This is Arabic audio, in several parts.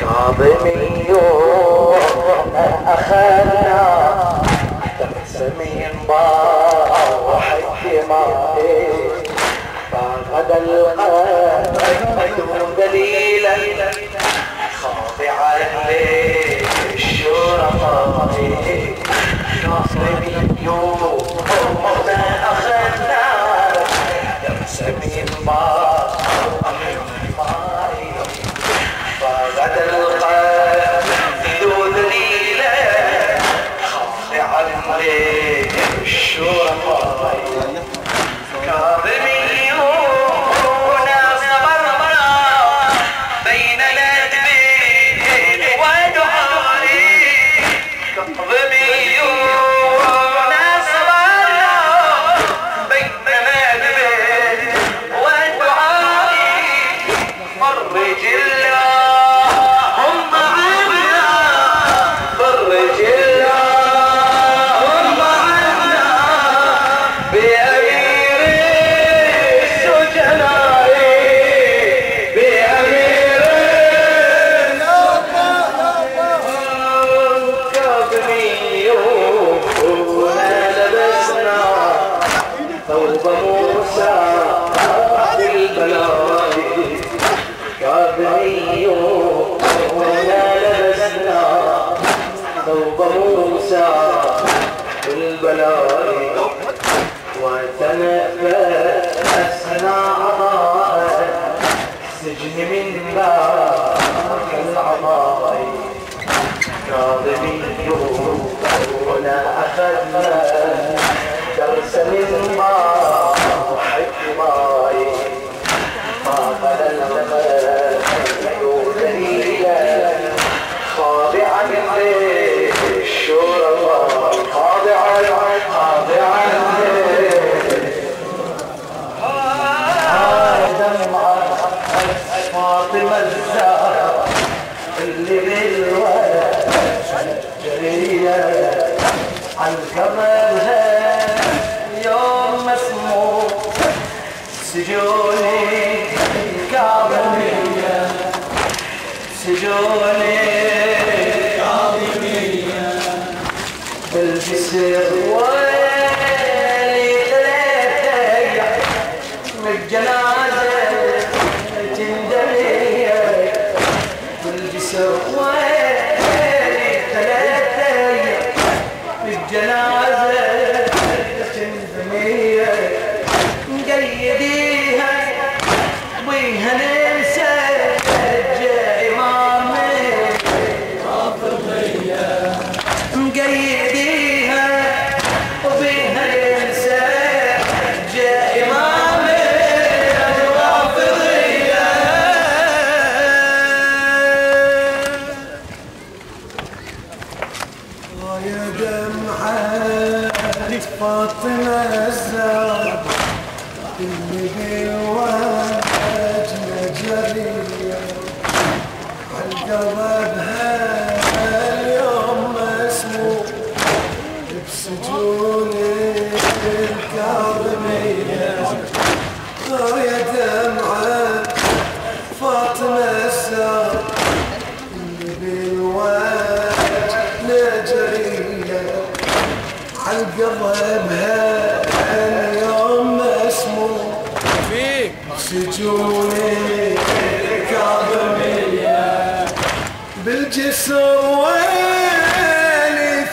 كاظمي أخذنا سمين وحكي ما فقد القلب دليلا خاضعا للشرطاء كاظمي حب موسى في البلاء. وتنفس أسنى عطاء سجن من باب العطاء كاظمي هنا أخذنا درس من باب سجوني كاظمية سجوني. دمعة فاطمة الزهراء اللي بالوجه جرية عالقلب عليك سجوني الكاظمية بالجسر ويلي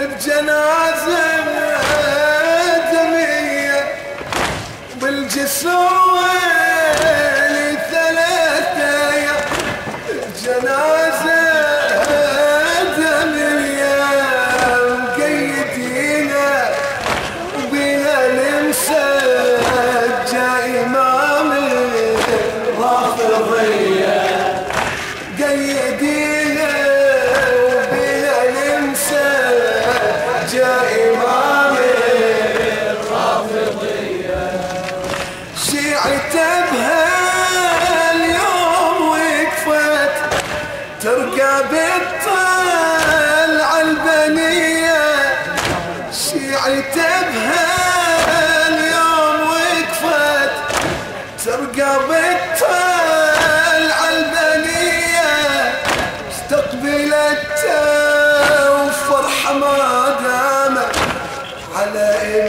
بجنازة دمية بالجسر família.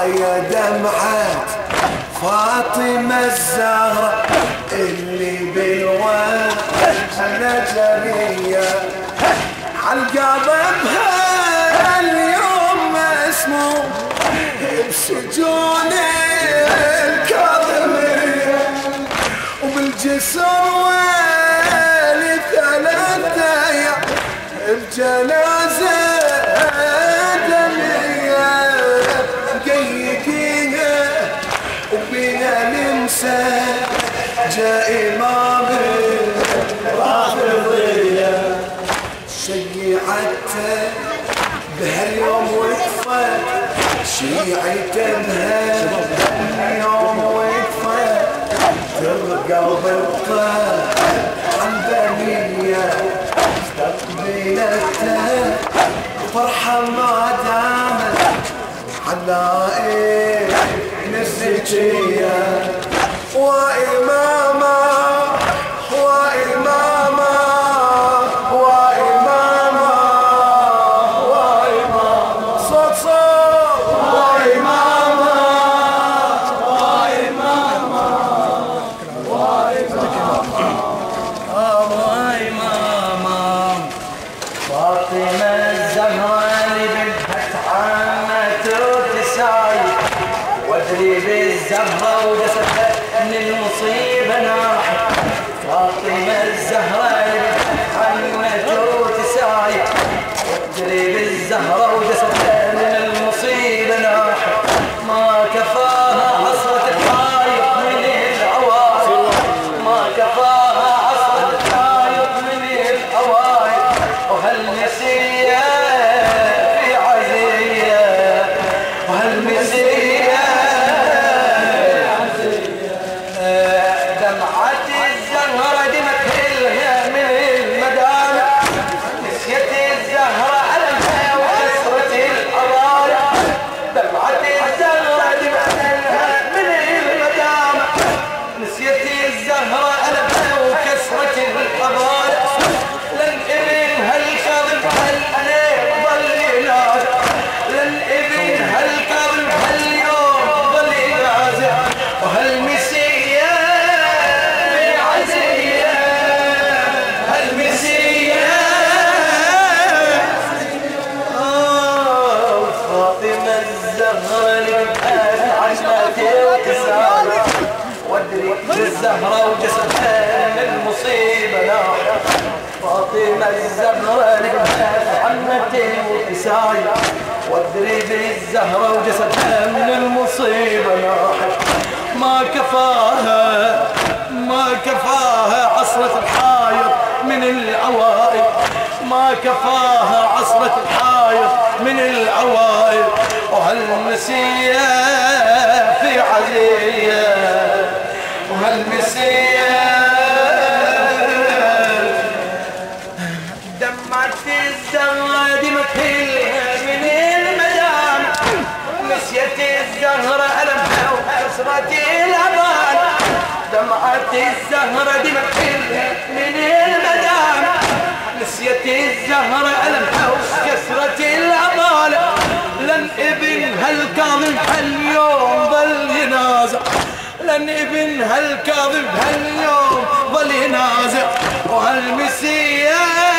هاي دمعة فاطمة الزهرة اللي بالواد نجرية عالقضبها اليوم مسموم بسجون الكاظمية. وبالجسر والي ثلاث أيام بجنازة وقفت شيعته بهاليوم وقفت ترقى عن بنية استقبلته فرحة ما دامت حلائق نسجية وإماما فاطمة بقت عمتي وتساي وادري بالزهرة وجسدها من المصيبة لاحق ما كفاها ما كفاها عصرة الحايط من الأوائل. ما كفاها عصرة الحايط من الأوائل. وهالمسية في عزية وهالمسية الزهرة ألمها وحسرة الأمان دمعت الزهرة كلها من المدام نسيت الزهرة ألمها وكسرة الأمان لن إبن هالكاظم هاليوم ظل ينازع. لن إبن هالكاظم هاليوم ظل ينازع. وهالمسير